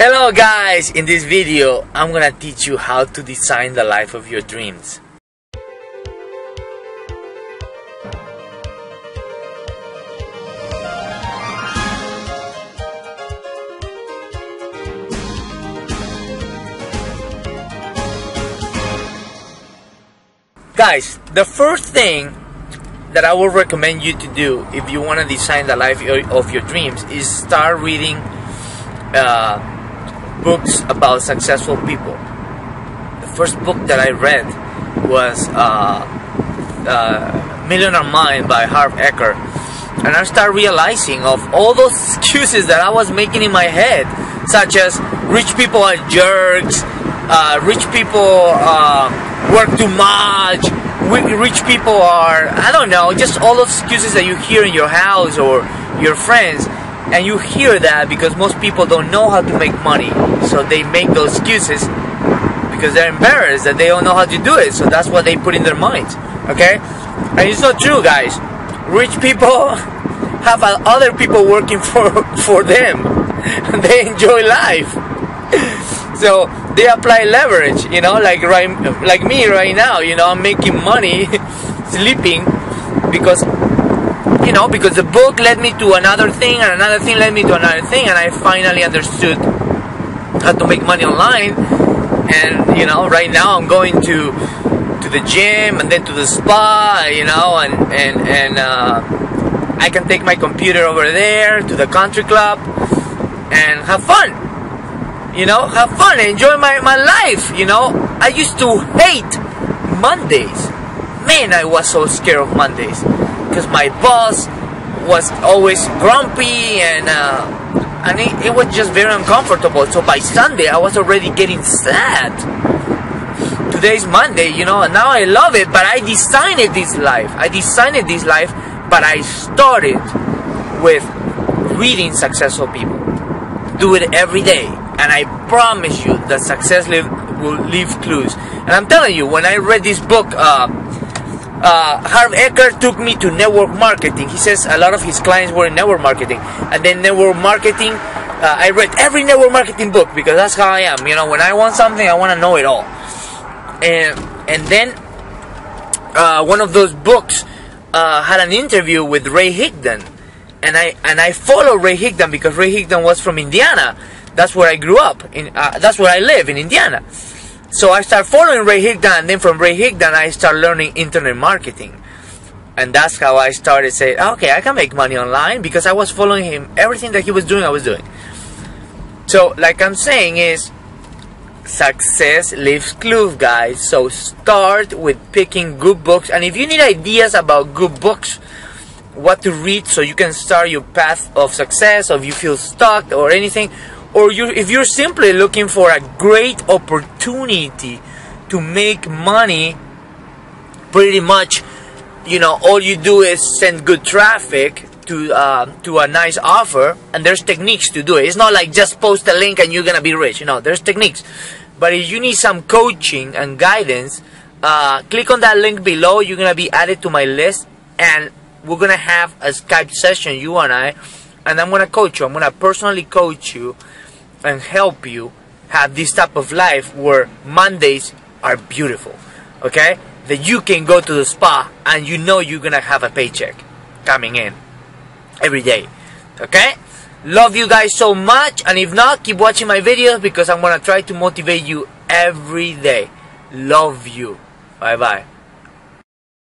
Hello guys, in this video I'm gonna teach you how to design the life of your dreams. Guys, the first thing that I would recommend you to do if you want to design the life of your dreams is start reading uh, books about successful people. The first book that I read was uh, uh, Millionaire Mind by Harv Eker. And I started realizing of all those excuses that I was making in my head, such as rich people are jerks, uh, rich people uh, work too much, rich people are, I don't know, just all those excuses that you hear in your house or your friends. And you hear that because most people don't know how to make money. So they make those excuses because they're embarrassed that they don't know how to do it. So that's what they put in their minds. Okay? And it's not true, guys. Rich people have other people working for, for them. they enjoy life. so they apply leverage, you know, like right, like me right now, you know, I'm making money sleeping because you know, because the book led me to another thing and another thing led me to another thing and I finally understood how to make money online and you know, right now I'm going to to the gym and then to the spa, you know, and and and uh, I can take my computer over there to the country club and have fun you know, have fun, enjoy my, my life, you know. I used to hate Mondays. Man, I was so scared of Mondays. Because my boss was always grumpy and, uh, and it, it was just very uncomfortable. So by Sunday, I was already getting sad. Today's Monday, you know, and now I love it, but I designed this life. I designed this life, but I started with reading successful people. Do it every day and I promise you that success live, will leave clues. And I'm telling you, when I read this book, uh, uh, Harv Eker took me to network marketing. He says a lot of his clients were in network marketing, and then network marketing. Uh, I read every network marketing book because that's how I am. You know, when I want something, I want to know it all. And and then uh, one of those books uh, had an interview with Ray Higdon, and I and I follow Ray Higdon because Ray Higdon was from Indiana that's where I grew up. In uh, that's where I live in Indiana. So I start following Ray Higdon, and then from Ray Higdon I start learning internet marketing, and that's how I started saying, okay, I can make money online because I was following him. Everything that he was doing, I was doing. So, like I'm saying, is success leaves clues, guys. So start with picking good books, and if you need ideas about good books, what to read, so you can start your path of success, or if you feel stuck or anything or you if you're simply looking for a great opportunity to make money pretty much you know all you do is send good traffic to uh, to a nice offer and there's techniques to do it. It's not like just post a link and you're gonna be rich. You know there's techniques. But if you need some coaching and guidance uh, click on that link below. You're gonna be added to my list and we're gonna have a skype session you and i and i'm gonna coach you i'm gonna personally coach you and help you have this type of life where Mondays are beautiful. Okay? That you can go to the spa and you know you're gonna have a paycheck coming in every day. Okay? Love you guys so much and if not, keep watching my videos because I'm gonna try to motivate you every day. Love you. Bye bye.